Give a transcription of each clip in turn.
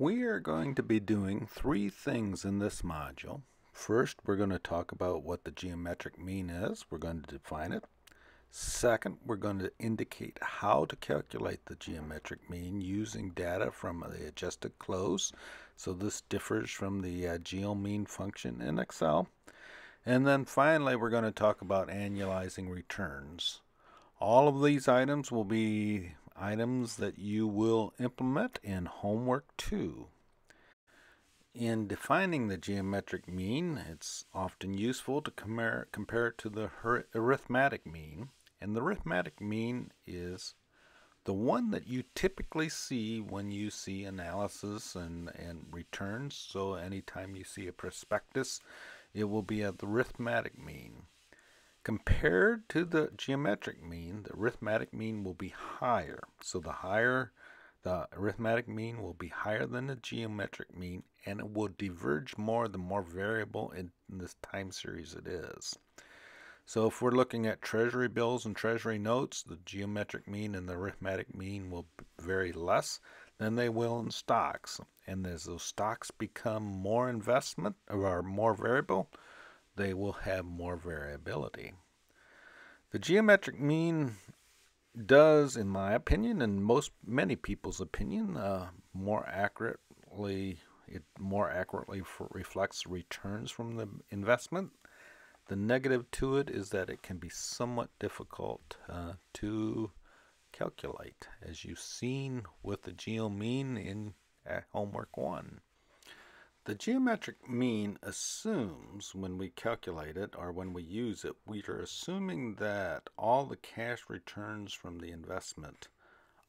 We are going to be doing three things in this module. First, we're going to talk about what the geometric mean is. We're going to define it. Second, we're going to indicate how to calculate the geometric mean using data from the adjusted close. So this differs from the uh, geomean function in Excel. And then finally, we're going to talk about annualizing returns. All of these items will be items that you will implement in homework 2. In defining the geometric mean, it's often useful to compare, compare it to the arithmetic mean. And the arithmetic mean is the one that you typically see when you see analysis and, and returns. So anytime you see a prospectus, it will be at the arithmetic mean. Compared to the geometric mean, the arithmetic mean will be higher. So the higher the arithmetic mean will be higher than the geometric mean and it will diverge more the more variable in this time series it is. So if we're looking at treasury bills and treasury notes, the geometric mean and the arithmetic mean will vary less than they will in stocks. And as those stocks become more investment or more variable, they will have more variability. The geometric mean does, in my opinion, and most many people's opinion, uh, more accurately it more accurately reflects returns from the investment. The negative to it is that it can be somewhat difficult uh, to calculate, as you've seen with the geo mean in homework one. The geometric mean assumes when we calculate it or when we use it, we are assuming that all the cash returns from the investment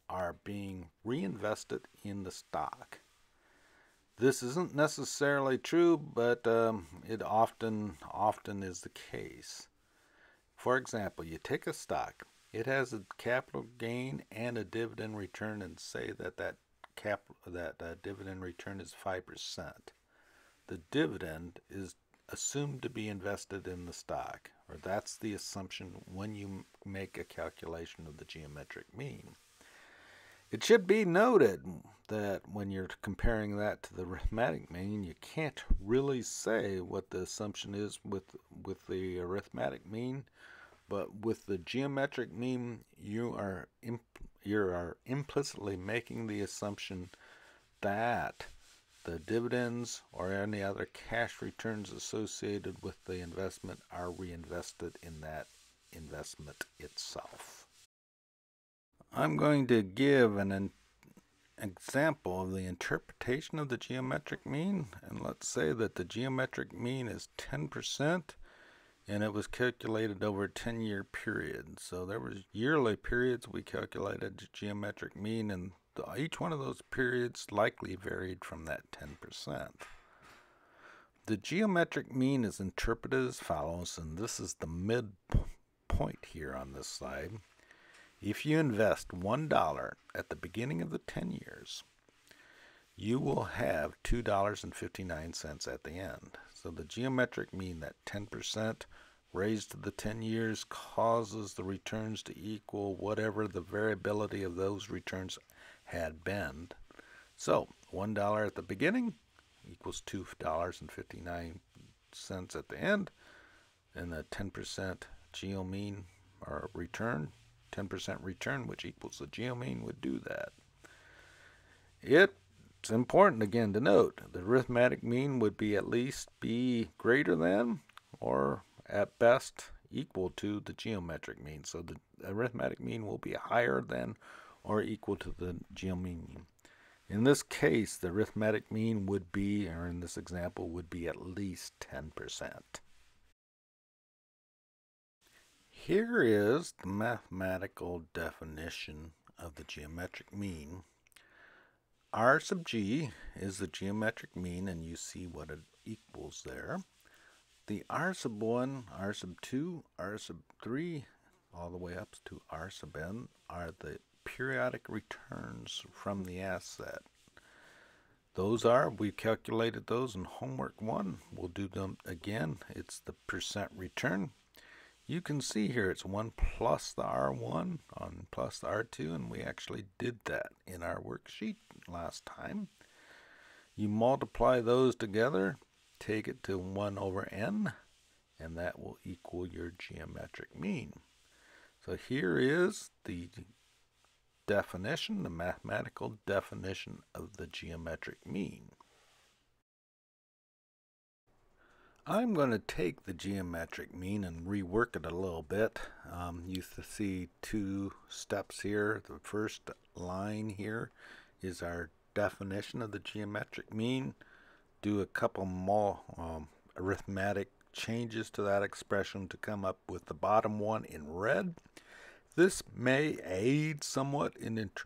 are being reinvested in the stock. This isn't necessarily true, but um, it often often is the case. For example, you take a stock, it has a capital gain and a dividend return, and say that that cap that uh, dividend return is five percent the dividend is assumed to be invested in the stock, or that's the assumption when you make a calculation of the geometric mean. It should be noted that when you're comparing that to the arithmetic mean, you can't really say what the assumption is with with the arithmetic mean, but with the geometric mean, you are you are implicitly making the assumption that the dividends or any other cash returns associated with the investment are reinvested in that investment itself. I'm going to give an example of the interpretation of the geometric mean and let's say that the geometric mean is 10% and it was calculated over a 10 year period so there was yearly periods we calculated the geometric mean and each one of those periods likely varied from that 10%. The geometric mean is interpreted as follows, and this is the midpoint here on this slide. If you invest $1 at the beginning of the 10 years, you will have $2.59 at the end. So the geometric mean that 10% raised to the 10 years causes the returns to equal whatever the variability of those returns had been. So $1 at the beginning equals $2.59 at the end. And the 10% geo mean or return, 10% return, which equals the geo mean, would do that. It's important again to note the arithmetic mean would be at least be greater than or at best equal to the geometric mean. So the arithmetic mean will be higher than or equal to the geomean. In this case, the arithmetic mean would be, or in this example, would be at least 10%. Here is the mathematical definition of the geometric mean. R sub g is the geometric mean, and you see what it equals there. The R sub 1, R sub 2, R sub 3, all the way up to R sub n are the periodic returns from the asset. Those are, we calculated those in homework one. We'll do them again. It's the percent return. You can see here it's 1 plus the R1 on plus the R2, and we actually did that in our worksheet last time. You multiply those together, take it to 1 over n, and that will equal your geometric mean. So here is the definition, the mathematical definition of the geometric mean. I'm going to take the geometric mean and rework it a little bit. Um, you see two steps here. The first line here is our definition of the geometric mean. Do a couple more um, arithmetic changes to that expression to come up with the bottom one in red. This may aid somewhat in inter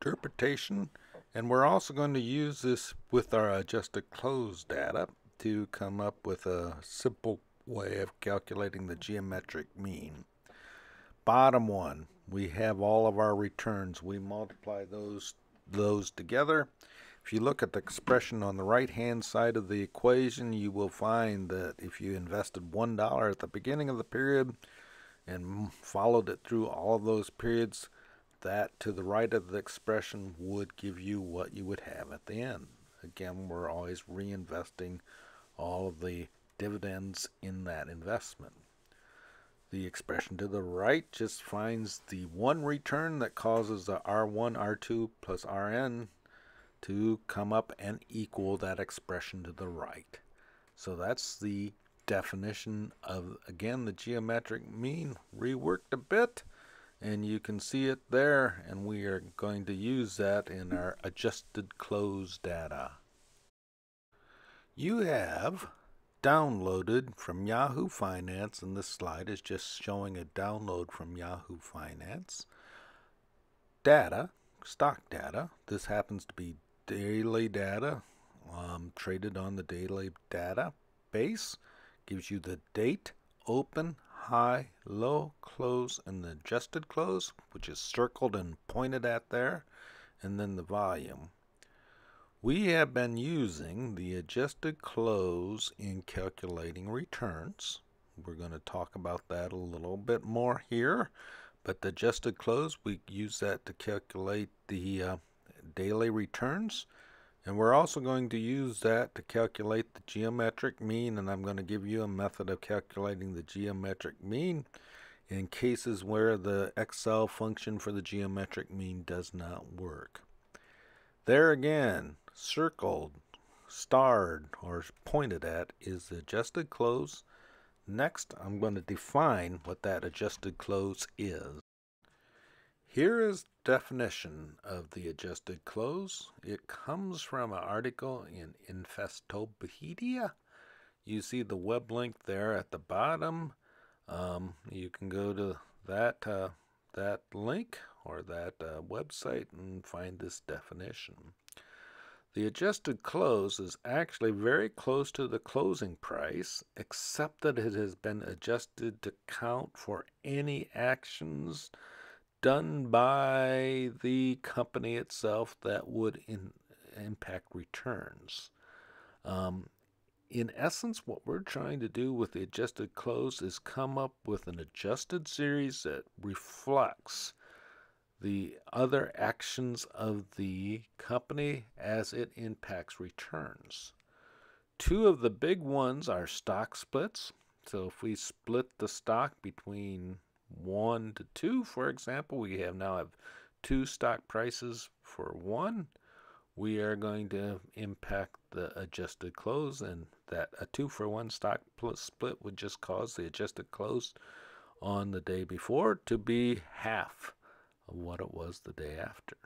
interpretation and we're also going to use this with our adjusted close data to come up with a simple way of calculating the geometric mean. Bottom one, we have all of our returns. We multiply those those together. If you look at the expression on the right hand side of the equation, you will find that if you invested $1 at the beginning of the period and followed it through all of those periods, that to the right of the expression would give you what you would have at the end. Again, we're always reinvesting all of the dividends in that investment. The expression to the right just finds the one return that causes the R1, R2 plus Rn to come up and equal that expression to the right. So that's the definition of, again, the geometric mean reworked a bit. And you can see it there, and we are going to use that in our adjusted close data. You have downloaded from Yahoo Finance, and this slide is just showing a download from Yahoo Finance. Data, stock data. This happens to be daily data, um, traded on the daily data base. Gives you the date, open, high, low, close, and the adjusted close, which is circled and pointed at there, and then the volume. We have been using the adjusted close in calculating returns. We're going to talk about that a little bit more here. But the adjusted close, we use that to calculate the uh, daily returns. And we're also going to use that to calculate the geometric mean. And I'm going to give you a method of calculating the geometric mean in cases where the Excel function for the geometric mean does not work. There again, circled, starred, or pointed at is the adjusted close. Next, I'm going to define what that adjusted close is. Here is definition of the adjusted close. It comes from an article in Investopedia. You see the web link there at the bottom. Um, you can go to that uh, that link or that uh, website and find this definition. The adjusted close is actually very close to the closing price, except that it has been adjusted to count for any actions done by the company itself that would in, impact returns. Um, in essence, what we're trying to do with the adjusted close is come up with an adjusted series that reflects the other actions of the company as it impacts returns. Two of the big ones are stock splits. So if we split the stock between 1 to 2, for example, we have now have two stock prices for 1. We are going to impact the adjusted close and that a 2 for 1 stock split would just cause the adjusted close on the day before to be half of what it was the day after.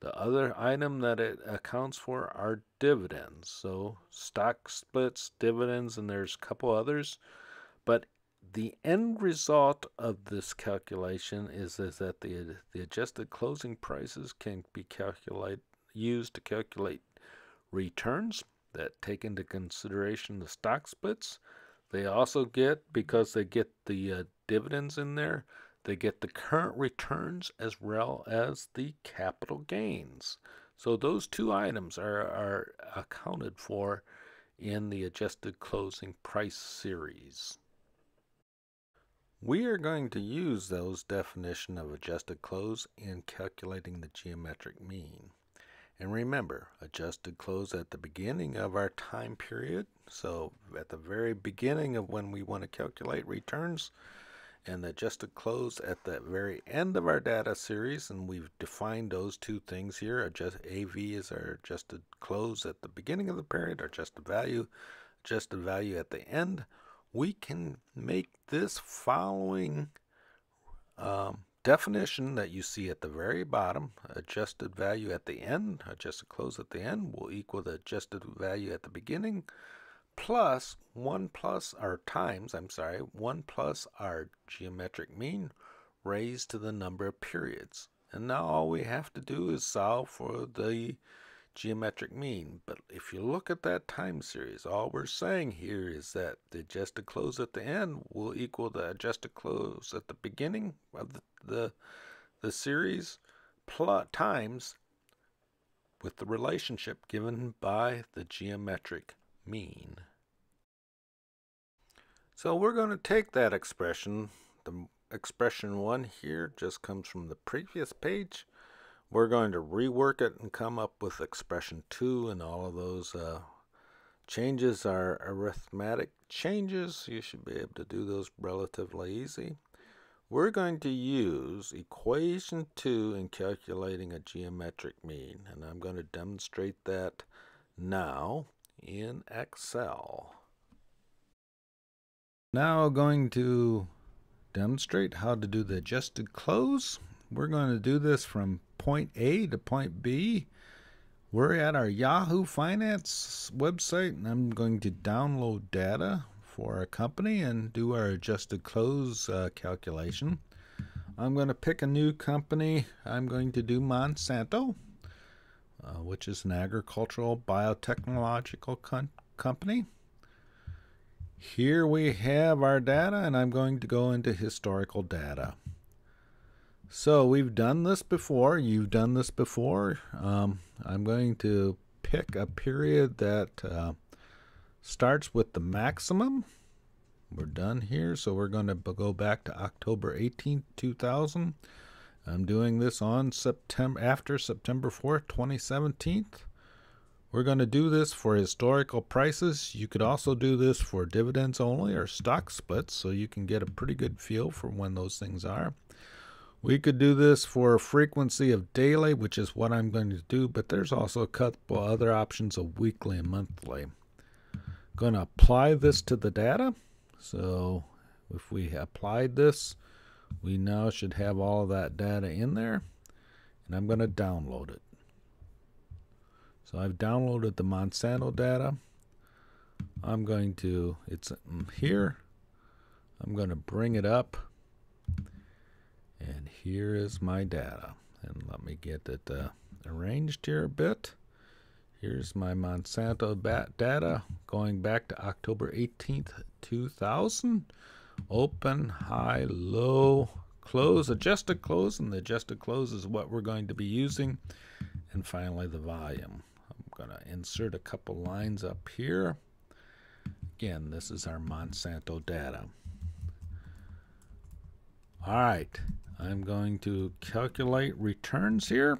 The other item that it accounts for are dividends. So stock splits, dividends, and there's a couple others. The end result of this calculation is, is that the, the adjusted closing prices can be calculate, used to calculate returns that take into consideration the stock splits. They also get, because they get the uh, dividends in there, they get the current returns as well as the capital gains. So those two items are, are accounted for in the adjusted closing price series. We are going to use those definition of adjusted close in calculating the geometric mean. And remember, adjusted close at the beginning of our time period. So at the very beginning of when we want to calculate returns, and adjusted close at the very end of our data series. And we've defined those two things here. Adjust, AV is our adjusted close at the beginning of the period, our adjusted value, adjusted value at the end. We can make this following um, definition that you see at the very bottom, adjusted value at the end, adjusted close at the end will equal the adjusted value at the beginning plus 1 plus our times, I'm sorry, 1 plus our geometric mean raised to the number of periods. And now all we have to do is solve for the geometric mean. But if you look at that time series, all we're saying here is that the adjusted close at the end will equal the adjusted close at the beginning of the, the, the series plus times with the relationship given by the geometric mean. So we're going to take that expression, the expression 1 here just comes from the previous page, we're going to rework it and come up with expression 2 and all of those uh, changes are arithmetic changes. You should be able to do those relatively easy. We're going to use equation 2 in calculating a geometric mean and I'm going to demonstrate that now in Excel. Now going to demonstrate how to do the adjusted close. We're going to do this from point A to point B. We're at our Yahoo Finance website and I'm going to download data for our company and do our adjusted close uh, calculation. I'm going to pick a new company. I'm going to do Monsanto, uh, which is an agricultural biotechnological company. Here we have our data and I'm going to go into historical data. So we've done this before. You've done this before. Um, I'm going to pick a period that uh, starts with the maximum. We're done here, so we're going to go back to October 18, 2000. I'm doing this on September after September 4th, 2017. We're going to do this for historical prices. You could also do this for dividends only or stock splits, so you can get a pretty good feel for when those things are. We could do this for a frequency of daily, which is what I'm going to do, but there's also a couple other options of weekly and monthly. Going to apply this to the data. So if we applied this, we now should have all that data in there. And I'm going to download it. So I've downloaded the Monsanto data. I'm going to, it's mm, here. I'm going to bring it up and here is my data. And let me get it uh, arranged here a bit. Here's my Monsanto data going back to October 18th, 2000. Open, high, low, close, adjusted close, and the adjusted close is what we're going to be using. And finally, the volume. I'm going to insert a couple lines up here. Again, this is our Monsanto data. All right, I'm going to calculate returns here.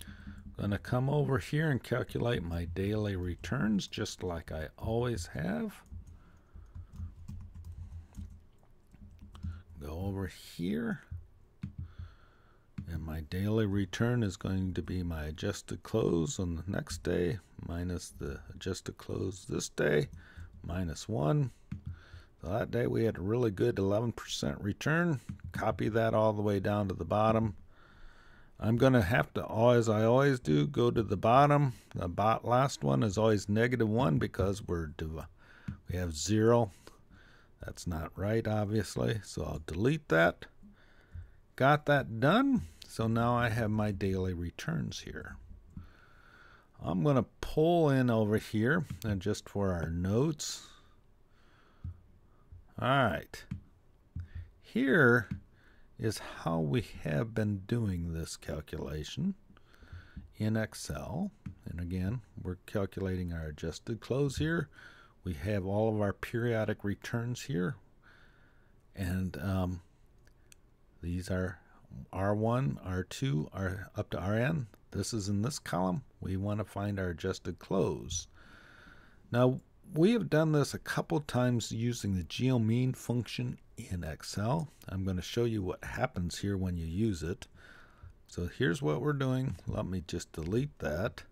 I'm going to come over here and calculate my daily returns just like I always have. Go over here. And my daily return is going to be my adjusted close on the next day minus the adjusted close this day minus 1. So that day we had a really good 11% return. Copy that all the way down to the bottom. I'm going to have to, as I always do, go to the bottom. The bot last one is always negative 1 because we're we have 0. That's not right, obviously. So I'll delete that. Got that done. So now I have my daily returns here. I'm going to pull in over here and just for our notes all right. Here is how we have been doing this calculation in Excel. And again, we're calculating our adjusted close here. We have all of our periodic returns here. And um, these are R1, R2, R up to Rn. This is in this column. we want to find our adjusted close. Now, we have done this a couple times using the geomean function in Excel. I'm going to show you what happens here when you use it. So here's what we're doing. Let me just delete that.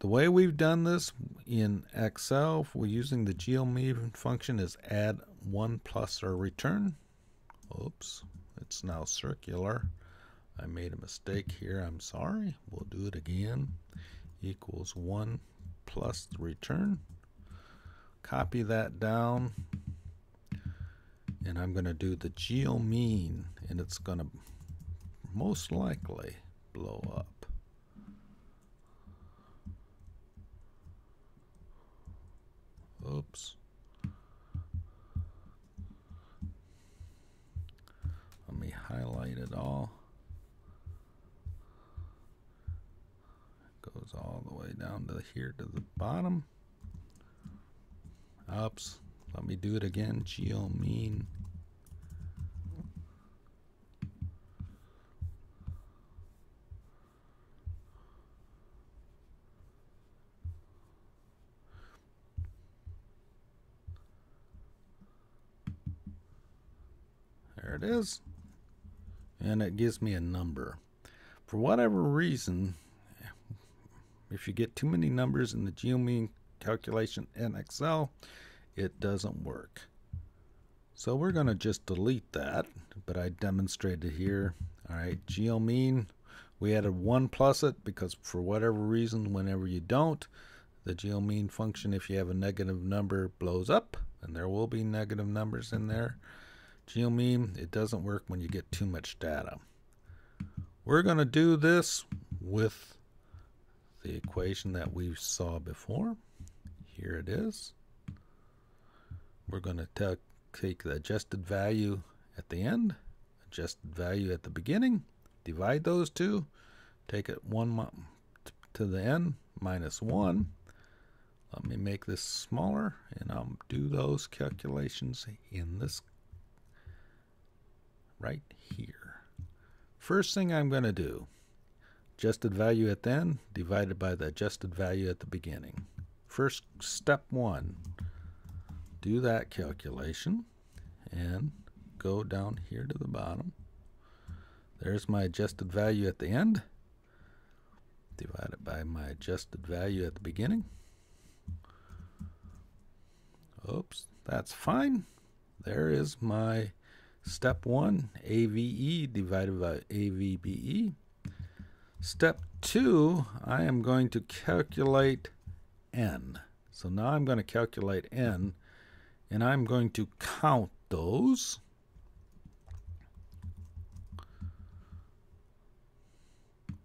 The way we've done this in Excel, we're using the geomean function is add 1 plus or return. Oops, it's now circular. I made a mistake here. I'm sorry. We'll do it again. Equals 1 plus return. Copy that down. And I'm going to do the geomean. And it's going to most likely blow up. Oops. Let me highlight it all. Goes all the way down to here to the bottom. Oops. Let me do it again. Geo mean. There it is. And it gives me a number. For whatever reason, if you get too many numbers in the geomean calculation in Excel, it doesn't work. So we're going to just delete that, but I demonstrated here. All right, geomean, we added 1 plus it because for whatever reason, whenever you don't, the geomean function, if you have a negative number, blows up, and there will be negative numbers in there. Geomean, it doesn't work when you get too much data. We're going to do this with the equation that we saw before. Here it is. We're going to take the adjusted value at the end, adjusted value at the beginning, divide those two, take it one to the n minus 1. Let me make this smaller, and I'll do those calculations in this right here. First thing I'm going to do, adjusted value at the end divided by the adjusted value at the beginning. First step one, do that calculation and go down here to the bottom. There's my adjusted value at the end divided by my adjusted value at the beginning. Oops, that's fine. There is my Step 1, AVE divided by AVBE. Step 2, I am going to calculate N. So now I'm going to calculate N, and I'm going to count those.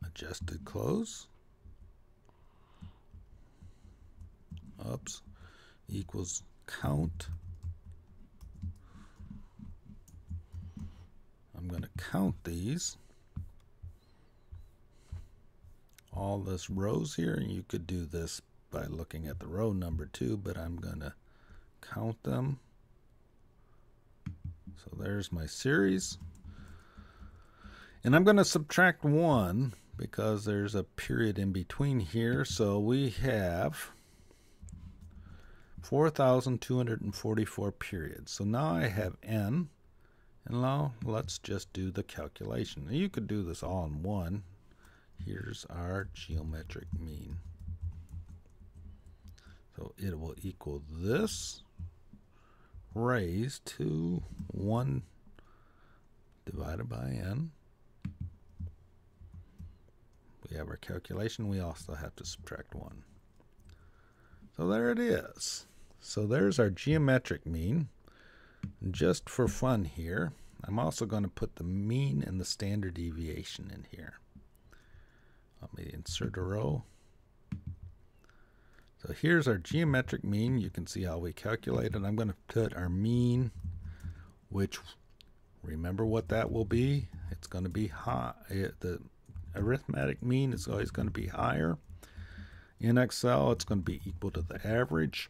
Adjusted close. Oops. Equals count I'm going to count these. All this rows here, and you could do this by looking at the row number two, but I'm going to count them. So there's my series. And I'm going to subtract 1 because there's a period in between here. So we have 4,244 periods. So now I have n and now let's just do the calculation. You could do this all in one. Here's our geometric mean. So it will equal this raised to 1 divided by n. We have our calculation. We also have to subtract 1. So there it is. So there's our geometric mean. Just for fun here, I'm also going to put the mean and the standard deviation in here. Let me insert a row. So here's our geometric mean. You can see how we calculate it. I'm going to put our mean, which remember what that will be. It's going to be high. Eh, the arithmetic mean is always going to be higher. In Excel, it's going to be equal to the average.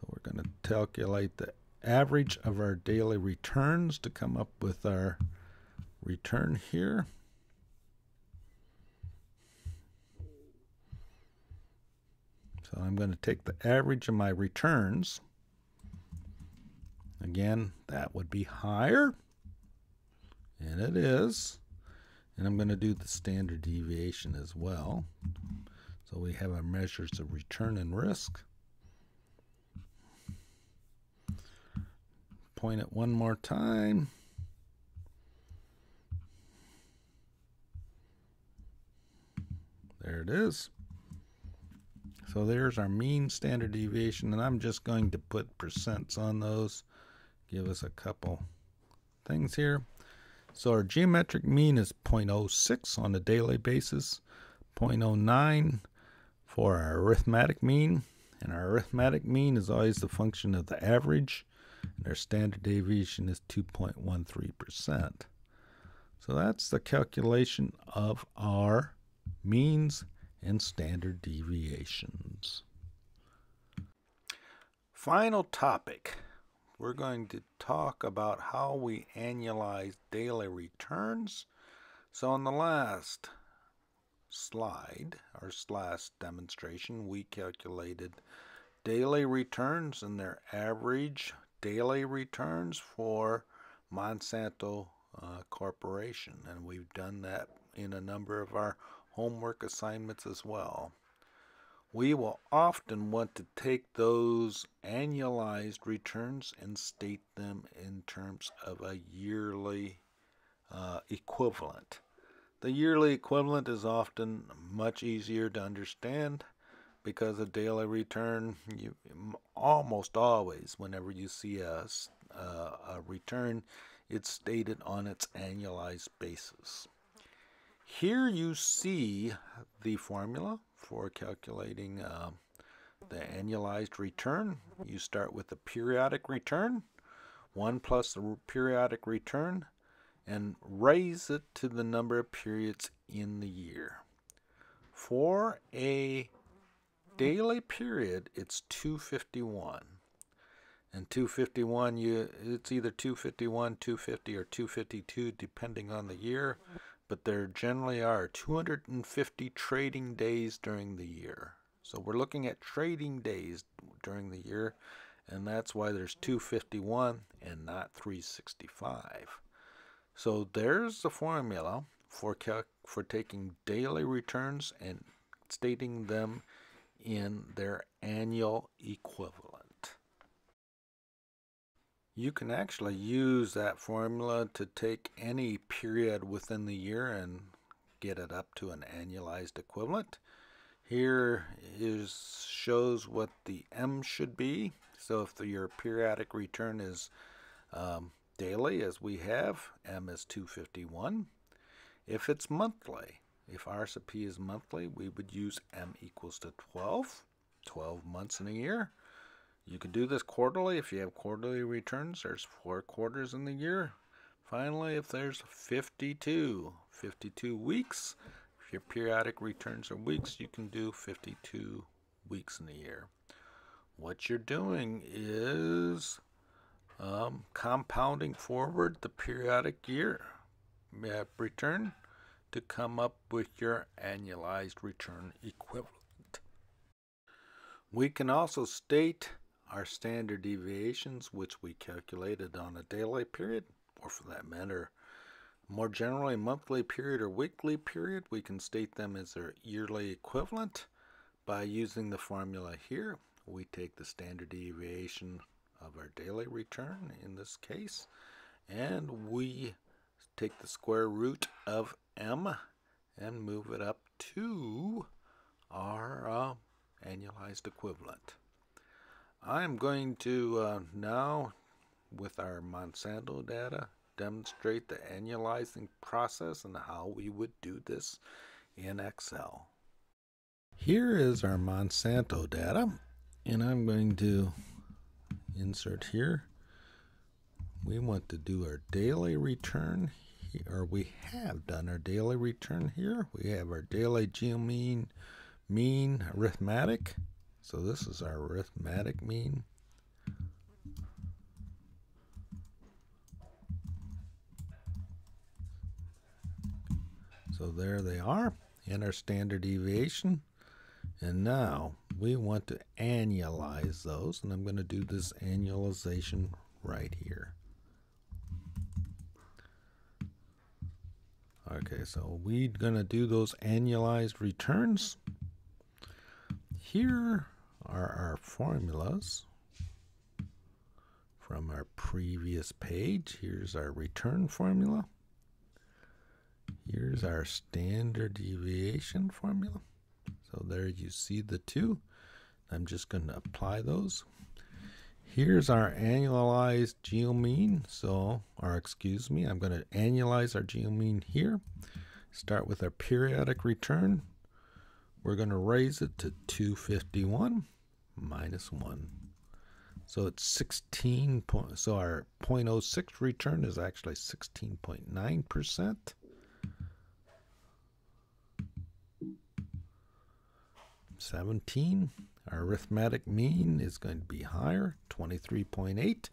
So we're going to calculate the average of our daily returns to come up with our return here. So I'm going to take the average of my returns. Again, that would be higher. And it is. And I'm going to do the standard deviation as well. So we have our measures of return and risk. Point it one more time. There it is. So there's our mean standard deviation, and I'm just going to put percents on those. Give us a couple things here. So our geometric mean is 0.06 on a daily basis, 0.09 for our arithmetic mean, and our arithmetic mean is always the function of the average, and our standard deviation is 2.13%. So that's the calculation of our means and standard deviations. Final topic we're going to talk about how we annualize daily returns. So on the last slide, our last demonstration, we calculated daily returns and their average daily returns for Monsanto uh, Corporation. And we've done that in a number of our homework assignments as well we will often want to take those annualized returns and state them in terms of a yearly uh, equivalent. The yearly equivalent is often much easier to understand because a daily return, you almost always, whenever you see a, uh, a return, it's stated on its annualized basis. Here you see the formula for calculating uh, the annualized return. You start with the periodic return, 1 plus the periodic return, and raise it to the number of periods in the year. For a daily period, it's 251. And 251, you it's either 251, 250, or 252, depending on the year but there generally are 250 trading days during the year. So we're looking at trading days during the year, and that's why there's 251 and not 365. So there's the formula for for taking daily returns and stating them in their annual equivalent. You can actually use that formula to take any period within the year and get it up to an annualized equivalent. Here is shows what the M should be. So if the, your periodic return is um, daily, as we have, M is 251. If it's monthly, if RCP is monthly, we would use M equals to 12, 12 months in a year. You can do this quarterly if you have quarterly returns. There's four quarters in the year. Finally, if there's 52, 52 weeks, if your periodic returns are weeks, you can do 52 weeks in a year. What you're doing is um, compounding forward the periodic year return to come up with your annualized return equivalent. We can also state our standard deviations, which we calculated on a daily period, or for that matter, more generally monthly period or weekly period, we can state them as their yearly equivalent by using the formula here. We take the standard deviation of our daily return in this case, and we take the square root of m and move it up to our uh, annualized equivalent. I'm going to uh, now, with our Monsanto data, demonstrate the annualizing process and how we would do this in Excel. Here is our Monsanto data, and I'm going to insert here. We want to do our daily return, or we have done our daily return here. We have our daily geomean mean arithmetic. So this is our arithmetic mean. So there they are in our standard deviation. And now we want to annualize those, and I'm going to do this annualization right here. Okay, so we're going to do those annualized returns. Here are our formulas from our previous page. Here's our return formula. Here's our standard deviation formula. So there you see the two. I'm just going to apply those. Here's our annualized geomean. So, or excuse me, I'm going to annualize our geomean here. Start with our periodic return. We're going to raise it to 251 minus 1. So it's 16 point, so our 0.06 return is actually 16.9%. 17. Our arithmetic mean is going to be higher, 23.8.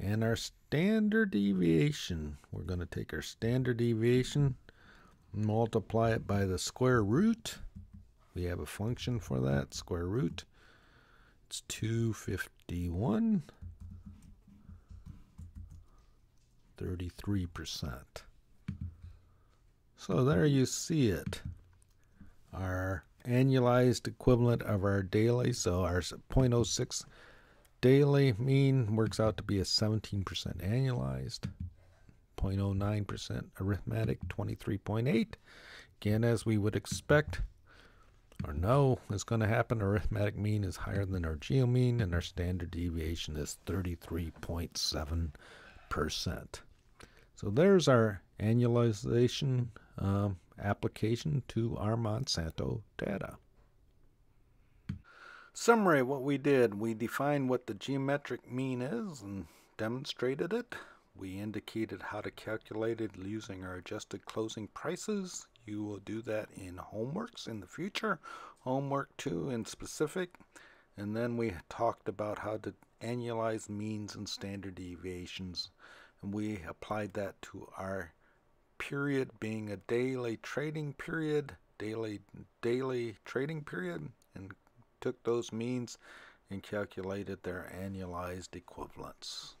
And our standard deviation, we're going to take our standard deviation, multiply it by the square root. We have a function for that, square root. It's 251, 33%. So there you see it. Our annualized equivalent of our daily. So our 0.06 daily mean works out to be a 17% annualized, 0.09% arithmetic, 23.8. Again, as we would expect or no is going to happen, arithmetic mean is higher than our geo mean, and our standard deviation is 33.7%. So there's our annualization um, application to our Monsanto data. Summary what we did, we defined what the geometric mean is and demonstrated it. We indicated how to calculate it using our adjusted closing prices. You will do that in homeworks in the future, homework 2 in specific. And then we talked about how to annualize means and standard deviations. And we applied that to our period being a daily trading period, daily daily trading period, and took those means and calculated their annualized equivalents.